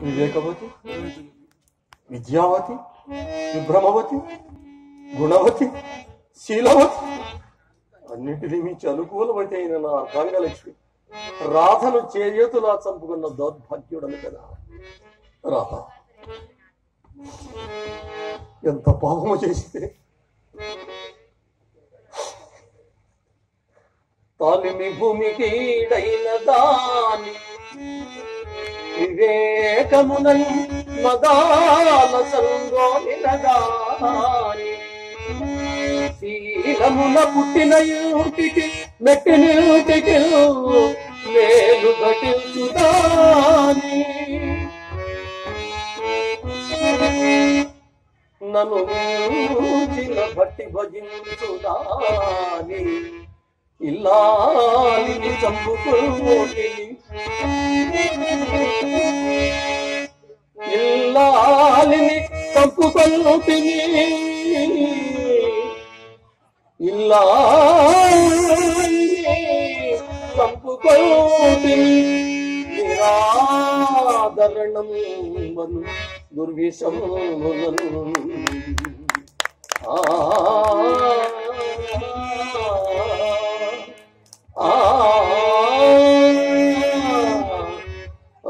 వివేకవతి విద్యావతి విభ్రమవతి గుణవతి శీలవతి అన్నిటినీ మించి అనుకూలమైతే అయిన నా అర్ధాంగలక్ష్మి రాధను చేతులా చంపుకున్న దౌర్భాగ్యుడను కదా రాధ। ఎంత పాపము చేసితే తాలిమి భూమికి ఈడైన దాని వివేకమునై మదాల సంగోమిన శీలమున పుట్టిన యూటికి మెట్టినూటికి మేలు ఘటించుదాని. నన్ను చిన్న భట్టి భజించుదాని. ఇల్లాలిని చంపుకోని ఇల్లాలిని చంపుకొల్లుతిని ఇల్లాలిని చంపుకొల్లుతిని నిరాదరణం వను దుర్విషములను